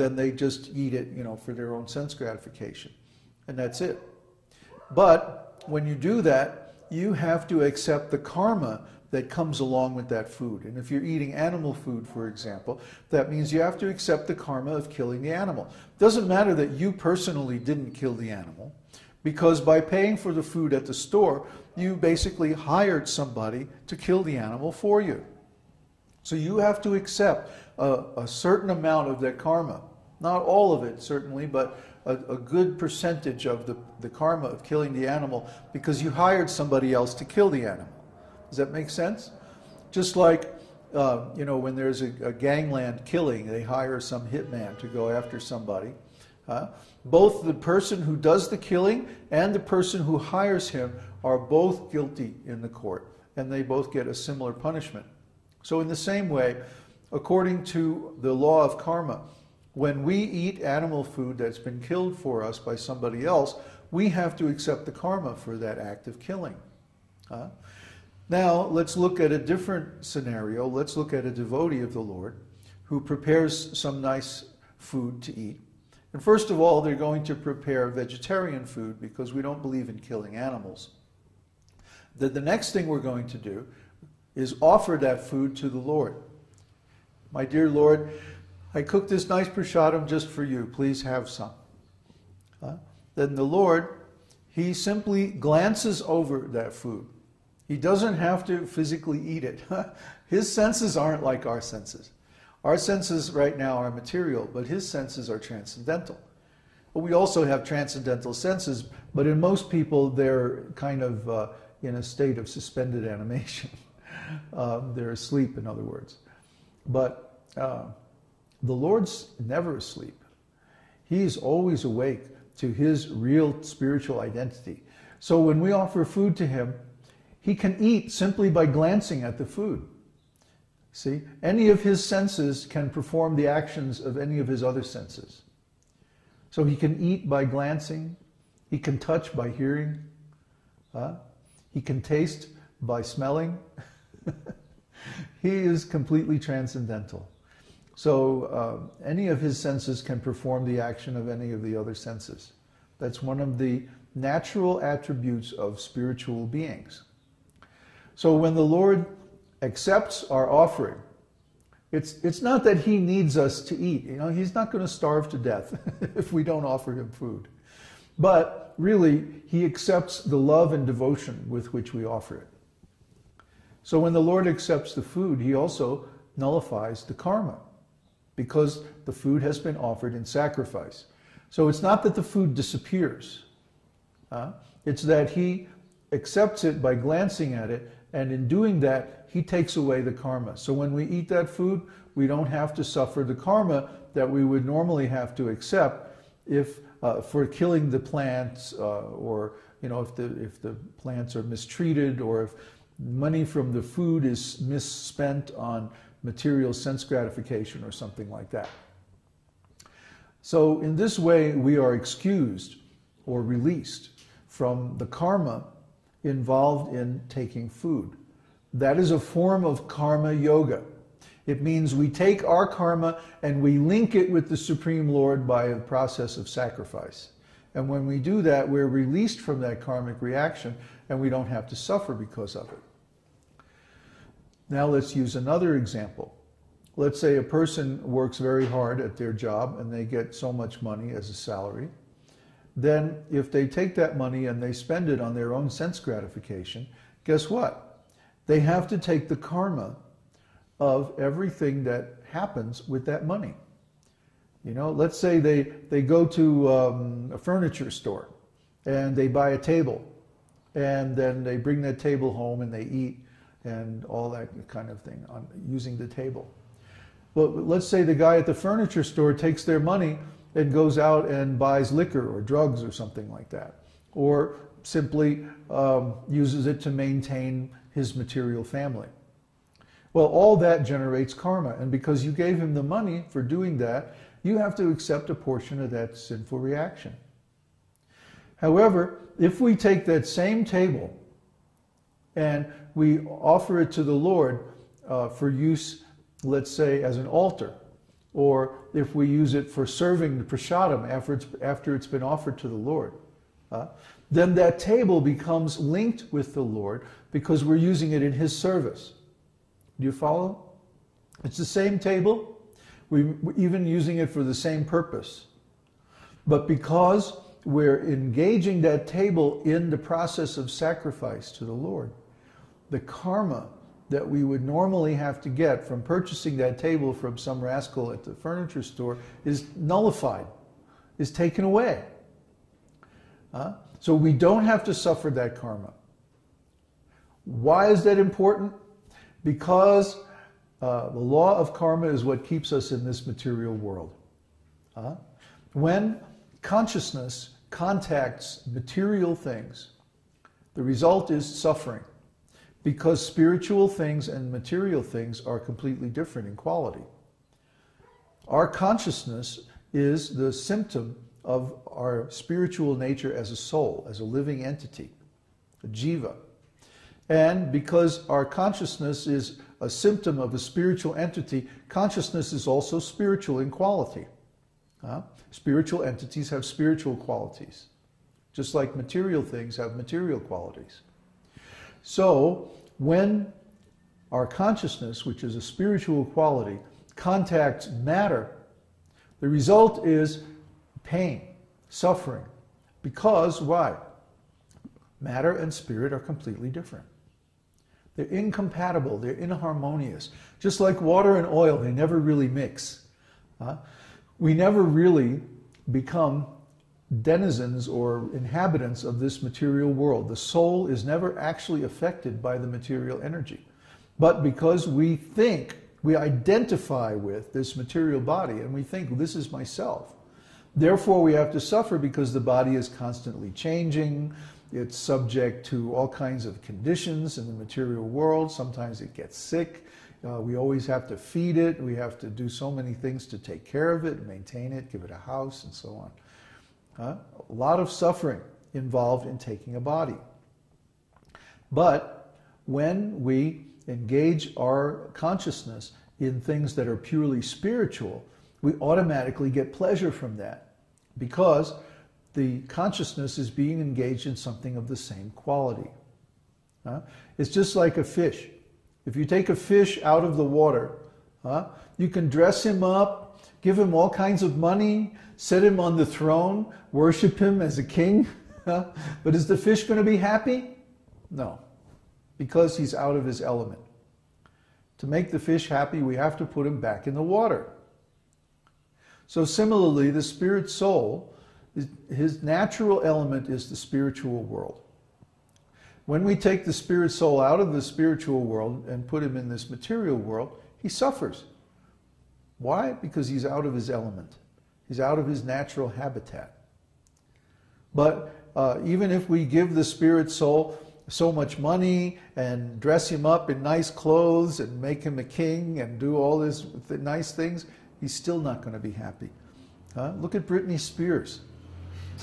then they just eat it, you know, for their own sense gratification. And that's it. But when you do that, you have to accept the karma that comes along with that food. And if you're eating animal food, for example, that means you have to accept the karma of killing the animal. It doesn't matter that you personally didn't kill the animal, because by paying for the food at the store, you basically hired somebody to kill the animal for you. So you have to accept a, a certain amount of that karma. Not all of it, certainly, but a, a, good percentage of the, the karma of killing the animal because you hired somebody else to kill the animal. Does that make sense? Just like, uh, you know, when there's a, a, gangland killing, they hire some hitman to go after somebody. Uh, both the person who does the killing and the person who hires him are both guilty in the court, and they both get a similar punishment. So, in the same way, according to the law of karma, when we eat animal food that's been killed for us by somebody else, we have to accept the karma for that act of killing. Uh, now, let's look at a different scenario. Let's look at a devotee of the Lord who prepares some nice food to eat. And first of all, they're going to prepare vegetarian food because we don't believe in killing animals. Then the next thing we're going to do is offer that food to the Lord. My dear Lord, I cooked this nice prasadam just for you. Please have some. Uh, then the Lord, He simply glances over that food he doesn't have to physically eat it. his senses aren't like our senses. Our senses right now are material, but his senses are transcendental. But we also have transcendental senses, but in most people, they're kind of uh, in a state of suspended animation. um, they're asleep, in other words. But uh, the Lord's never asleep. He's always awake to his real spiritual identity. So when we offer food to him, he can eat simply by glancing at the food. See, any of his senses can perform the actions of any of his other senses. So he can eat by glancing, he can touch by hearing, uh, he can taste by smelling. he is completely transcendental. So uh, any of his senses can perform the action of any of the other senses. That's one of the natural attributes of spiritual beings. So when the Lord accepts our offering, it's, it's not that he needs us to eat. You know, he's not going to starve to death if we don't offer him food. But really, he accepts the love and devotion with which we offer it. So when the Lord accepts the food, he also nullifies the karma because the food has been offered in sacrifice. So it's not that the food disappears. Uh, it's that he accepts it by glancing at it and in doing that, he takes away the karma. So when we eat that food, we don't have to suffer the karma that we would normally have to accept if uh, for killing the plants uh, or you know if the if the plants are mistreated or if money from the food is misspent on material sense gratification or something like that. So in this way we are excused or released from the karma involved in taking food. That is a form of karma yoga. It means we take our karma and we link it with the Supreme Lord by a process of sacrifice. And when we do that, we're released from that karmic reaction and we don't have to suffer because of it. Now let's use another example. Let's say a person works very hard at their job and they get so much money as a salary then if they take that money and they spend it on their own sense gratification, guess what? They have to take the karma of everything that happens with that money. You know, let's say they, they go to um, a furniture store and they buy a table and then they bring that table home and they eat and all that kind of thing on using the table. Well, let's say the guy at the furniture store takes their money and goes out and buys liquor or drugs or something like that, or simply um, uses it to maintain his material family. Well, all that generates karma, and because you gave him the money for doing that, you have to accept a portion of that sinful reaction. However, if we take that same table and we offer it to the Lord uh, for use, let's say, as an altar, or if we use it for serving the prashadam after it's, after it's been offered to the Lord, uh, then that table becomes linked with the Lord because we're using it in His service. Do you follow? It's the same table, we're even using it for the same purpose. But because we're engaging that table in the process of sacrifice to the Lord, the karma that we would normally have to get from purchasing that table from some rascal at the furniture store is nullified, is taken away. Uh, so we don't have to suffer that karma. Why is that important? Because uh, the law of karma is what keeps us in this material world. Uh, when consciousness contacts material things, the result is suffering because spiritual things and material things are completely different in quality. Our consciousness is the symptom of our spiritual nature as a soul, as a living entity, a jiva. And because our consciousness is a symptom of a spiritual entity, consciousness is also spiritual in quality. Uh, spiritual entities have spiritual qualities, just like material things have material qualities. So, when our consciousness, which is a spiritual quality, contacts matter, the result is pain, suffering. Because why? Matter and spirit are completely different. They're incompatible, they're inharmonious. Just like water and oil, they never really mix. Uh, we never really become denizens or inhabitants of this material world. The soul is never actually affected by the material energy. But because we think, we identify with this material body and we think, this is myself. Therefore, we have to suffer because the body is constantly changing. It's subject to all kinds of conditions in the material world. Sometimes it gets sick. Uh, we always have to feed it. We have to do so many things to take care of it, maintain it, give it a house, and so on. A lot of suffering involved in taking a body. But when we engage our consciousness in things that are purely spiritual, we automatically get pleasure from that because the consciousness is being engaged in something of the same quality. It's just like a fish. If you take a fish out of the water, you can dress him up, give him all kinds of money, set him on the throne, worship him as a king. but is the fish going to be happy? No, because he's out of his element. To make the fish happy, we have to put him back in the water. So, similarly, the spirit soul, his natural element is the spiritual world. When we take the spirit soul out of the spiritual world and put him in this material world, he suffers. Why? Because he's out of his element. He's out of his natural habitat. But uh, even if we give the spirit soul so much money and dress him up in nice clothes and make him a king and do all these nice things, he's still not going to be happy. Huh? Look at Britney Spears.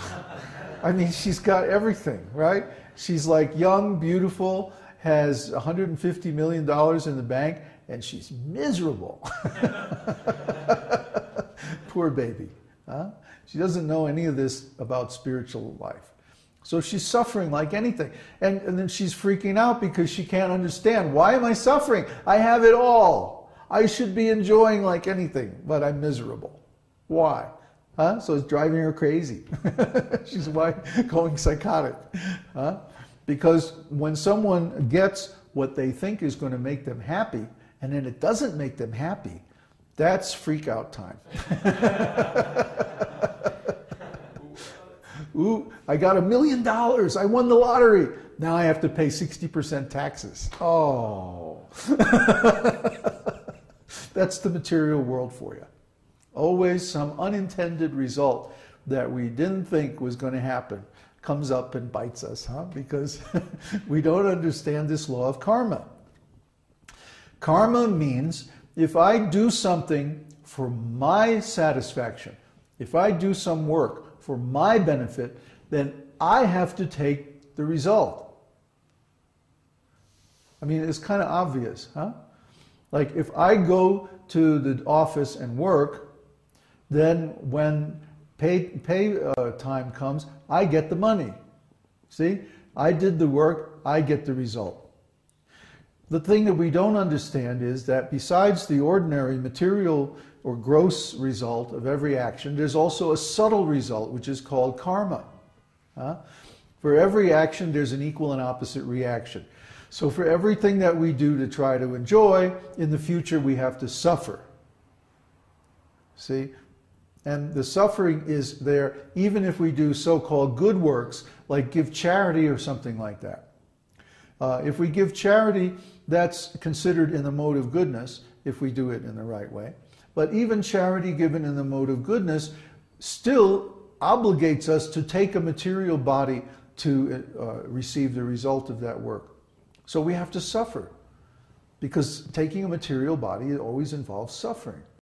I mean, she's got everything, right? She's like young, beautiful, has $150 million in the bank, and she's miserable. Poor baby. Huh? She doesn't know any of this about spiritual life. So she's suffering like anything. And, and then she's freaking out because she can't understand. Why am I suffering? I have it all. I should be enjoying like anything, but I'm miserable. Why? Huh? So it's driving her crazy. she's going psychotic. Huh? Because when someone gets what they think is going to make them happy, and then it doesn't make them happy, that's freak out time. Ooh, I got a million dollars. I won the lottery. Now I have to pay 60% taxes. Oh. That's the material world for you. Always some unintended result that we didn't think was going to happen comes up and bites us, huh? Because we don't understand this law of karma. Karma means if I do something for my satisfaction, if I do some work for my benefit, then I have to take the result. I mean, it's kind of obvious, huh? Like if I go to the office and work, then when pay, pay uh, time comes, I get the money. See? I did the work, I get the result. The thing that we don't understand is that besides the ordinary material or gross result of every action, there's also a subtle result, which is called karma. Huh? For every action, there's an equal and opposite reaction. So for everything that we do to try to enjoy, in the future we have to suffer. See? And the suffering is there even if we do so called good works, like give charity or something like that. Uh, if we give charity, that's considered in the mode of goodness if we do it in the right way. But even charity given in the mode of goodness still obligates us to take a material body to uh, receive the result of that work. So we have to suffer because taking a material body always involves suffering.